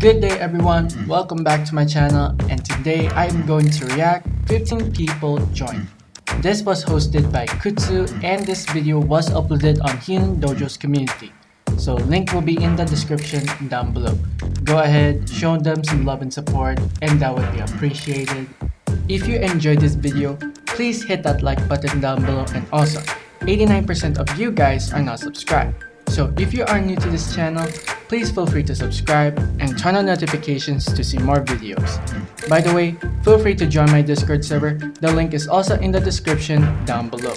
Good day everyone, mm. welcome back to my channel and today I am going to react 15 people join. Mm. This was hosted by Kutzu mm. and this video was uploaded on Hyun Dojo's community. So link will be in the description down below. Go ahead, show them some love and support and that would be appreciated. If you enjoyed this video, please hit that like button down below and also 89% of you guys are not subscribed. So if you are new to this channel, please feel free to subscribe and turn on notifications to see more videos. By the way, feel free to join my Discord server, the link is also in the description down below.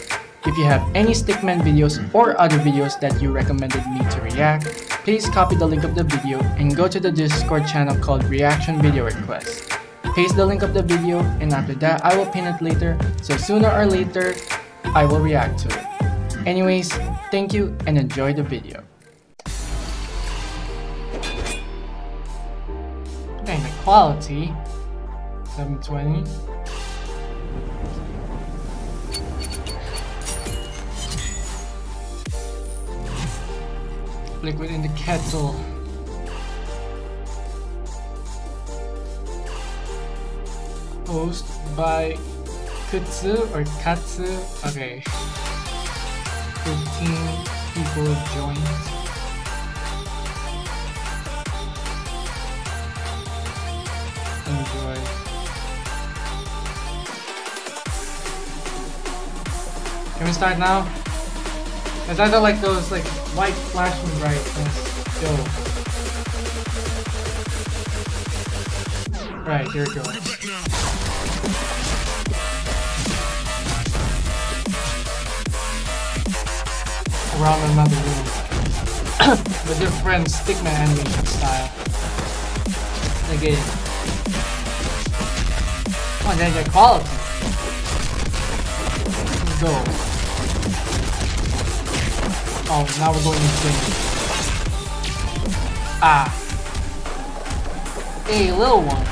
If you have any Stickman videos or other videos that you recommended me to react, please copy the link of the video and go to the Discord channel called Reaction Video Request. Paste the link of the video and after that I will pin it later so sooner or later I will react to it. Anyways, thank you and enjoy the video. The quality 720. Liquid in the kettle. Host by Kutzu or Katsu. Okay. 15 people joined. Can we start now? It's either like those like white flashing bright. Let's go. Right, here it goes. around another room. the different stickman animation style. Again. Oh, quality. Let's go. Oh, now we're going insane. Ah. Hey, little one.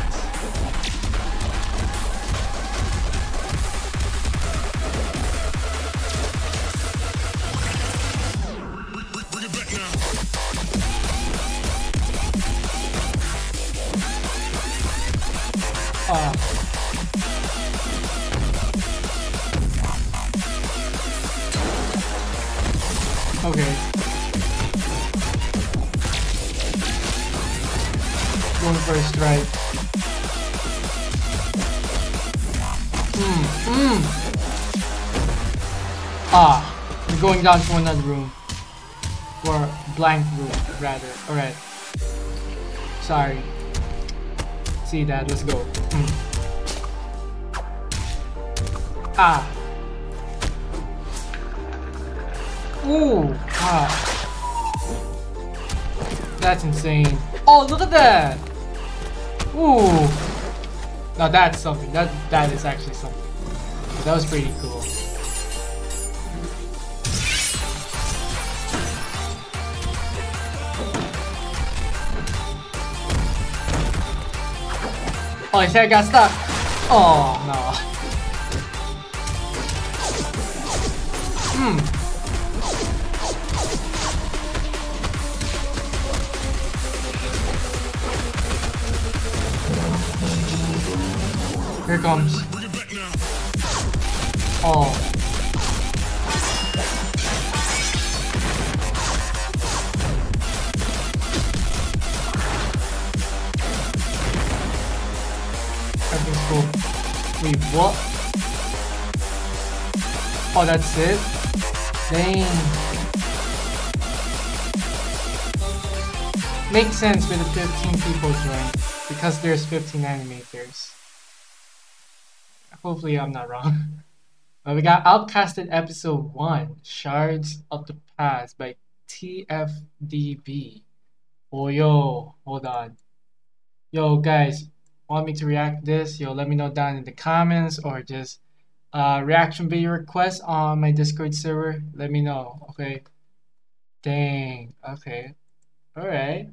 Uh, okay. Going for a strike. Hmm. Hmm. Ah, we're going down to another room. Or blank room, rather. Alright. Sorry. See that, let's go. Mm. Ah. Ooh. Ah. That's insane. Oh, look at that. Ooh. Now that's something. That that is actually something. That was pretty cool. Oh, his head got stuck. Oh, no. Hmm. Here comes. Oh. Wait, what? Oh, that's it? Dang. Makes sense with the 15 people join, because there's 15 animators. Hopefully I'm not wrong. But we got Outcasted Episode 1, Shards of the Past by TFDB. Oh yo, hold on. Yo guys, want me to react to this, yo, let me know down in the comments or just uh, reaction video request on my Discord server. Let me know, okay? Dang, okay. Alright.